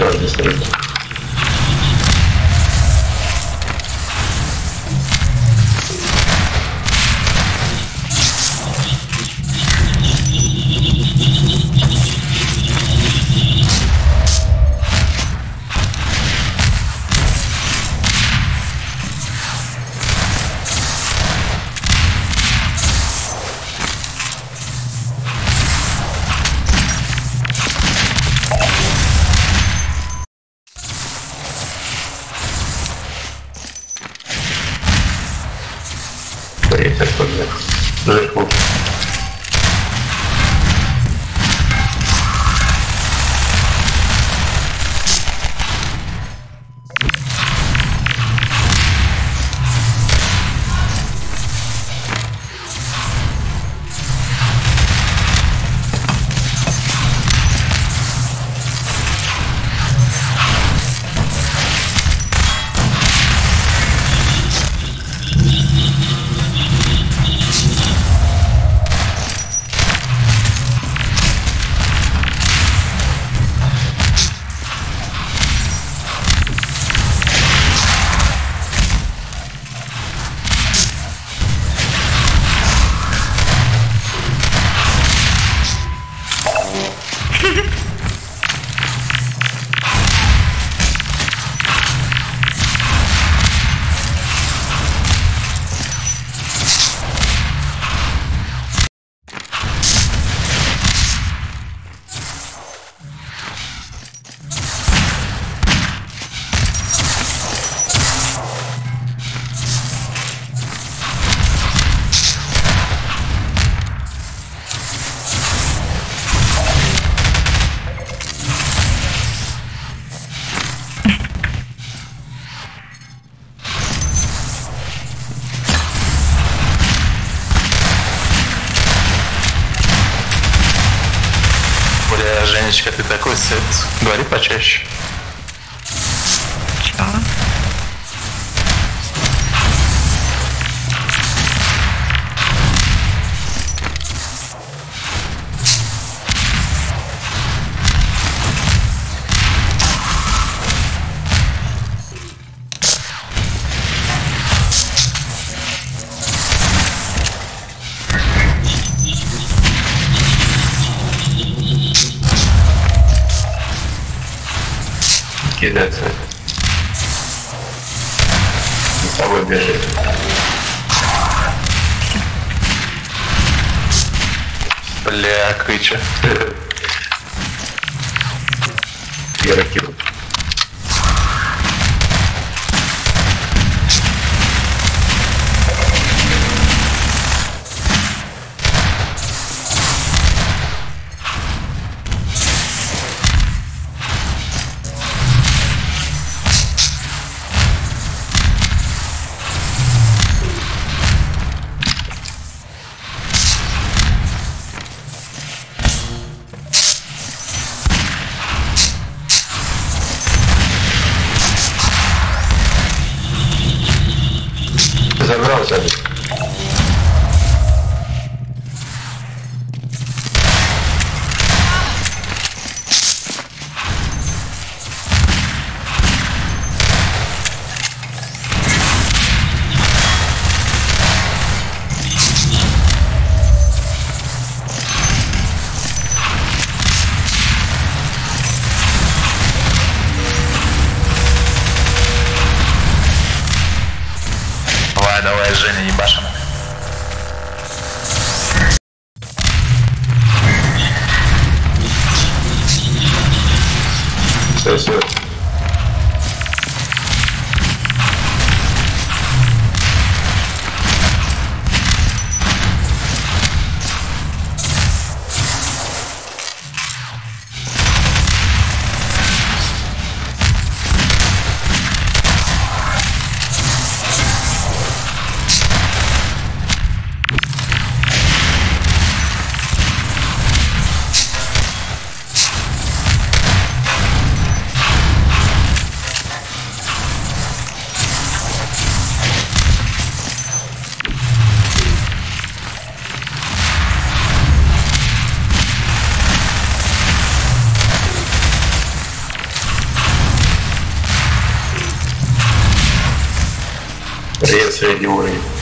からでしたよ。Скорее всего, подъехал. Наверху. Бля, Женечка, ты такой секс. Говори почаще. Кидаться. За собой бежит. Бля, кыча. Вера кидал. serie ore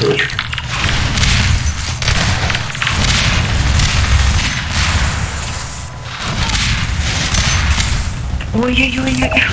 Точка. Ой-ой-ой.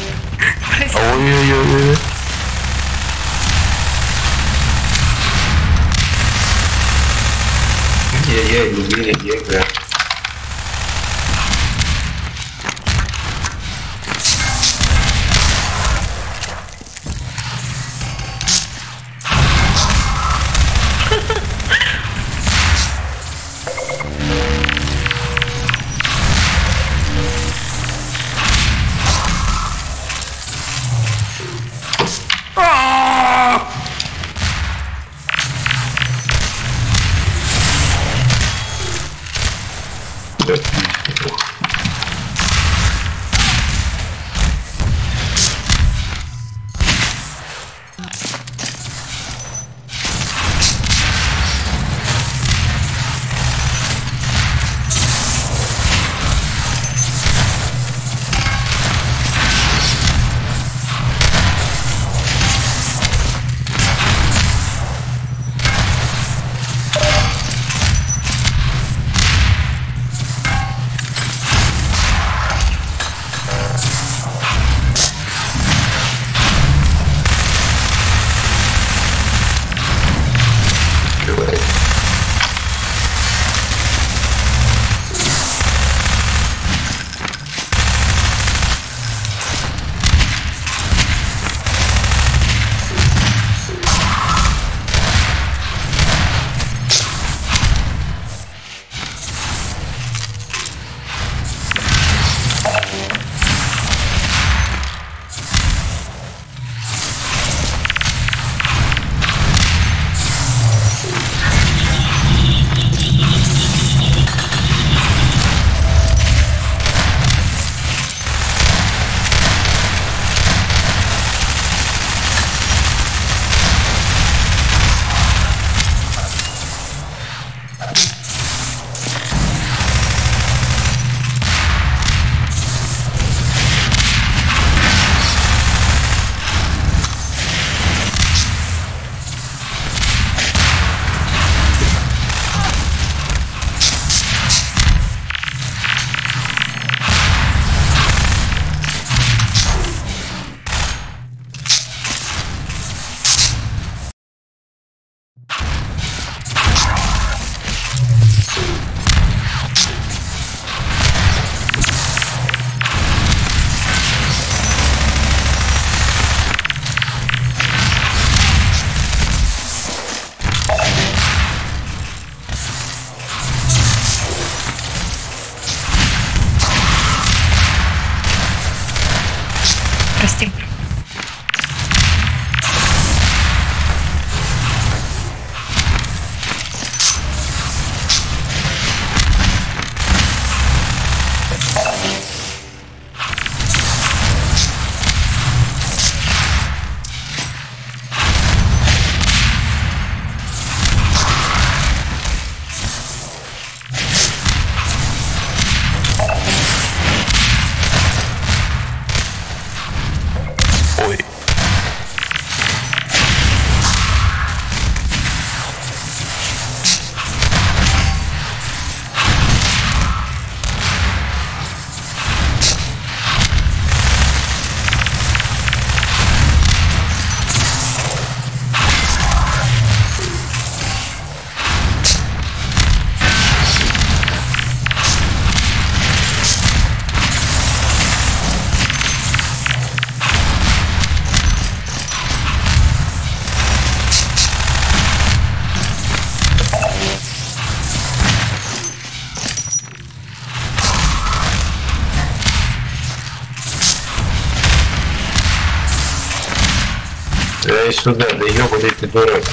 Дай сюда, да ёбаный ты дурак.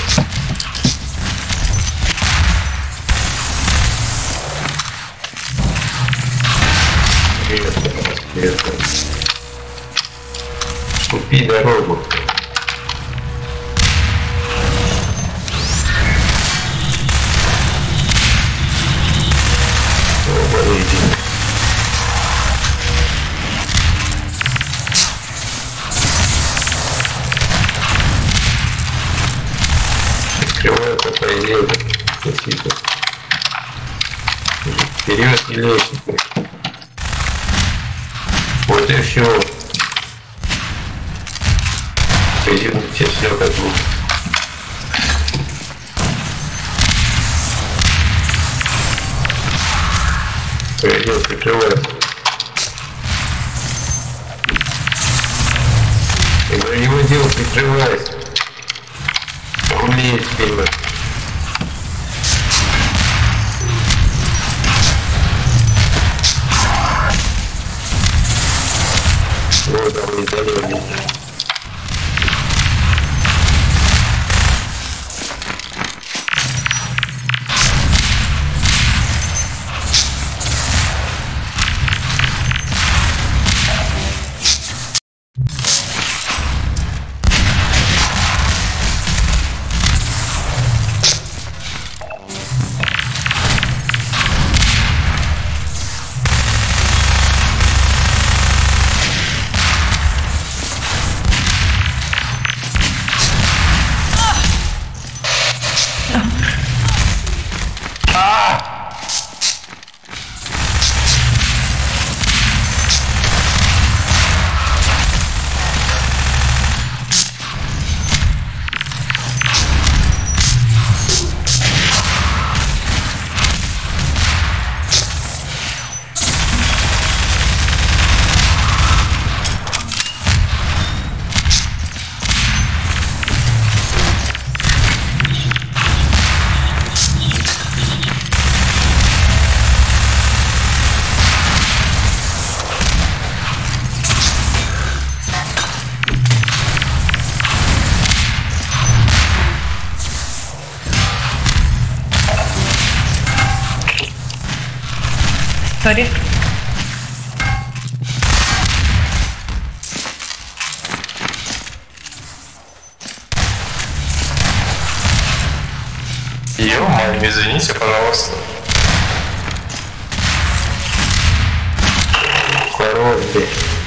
Привет, привет. Купи дорогу. Только поедет. Какие-то. Вперед не лезет. Вот и все. Извините, все как бы. Пойдем, прикрывай. Я его дело. Умеет. Вот он не дает protagonizar Сори. Ё-моё, извините, пожалуйста. Король, блядь.